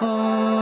Feel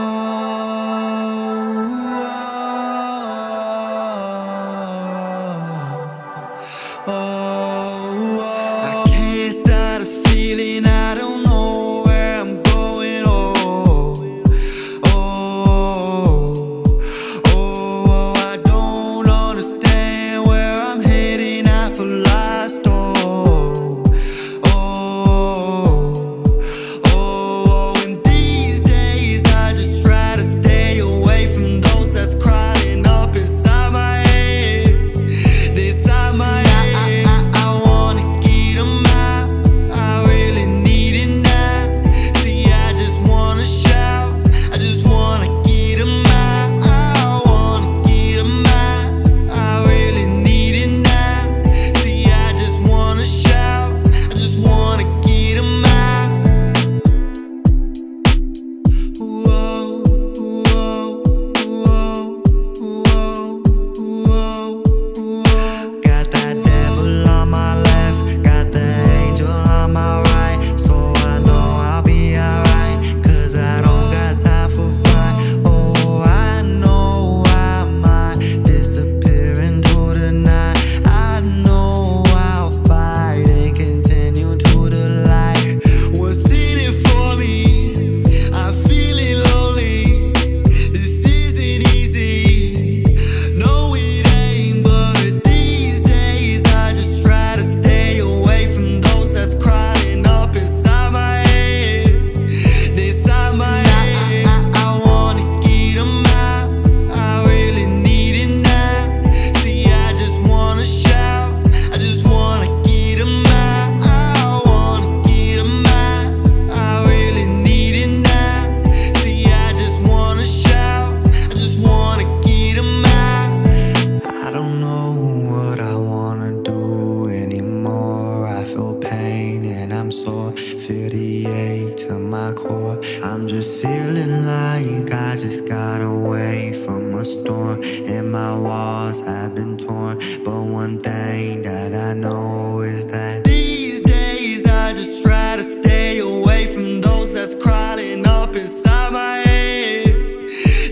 core. I'm just feeling like I just got away from a storm, and my walls have been torn. But one thing that I know is that these days I just try to stay away from those that's crawling up inside my head,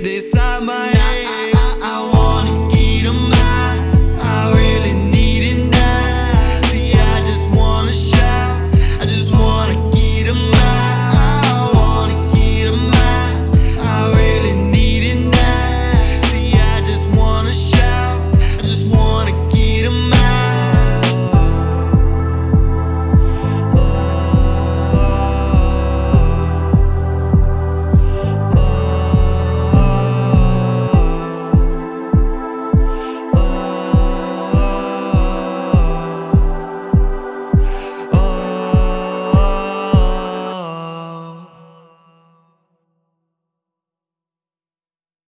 inside my head.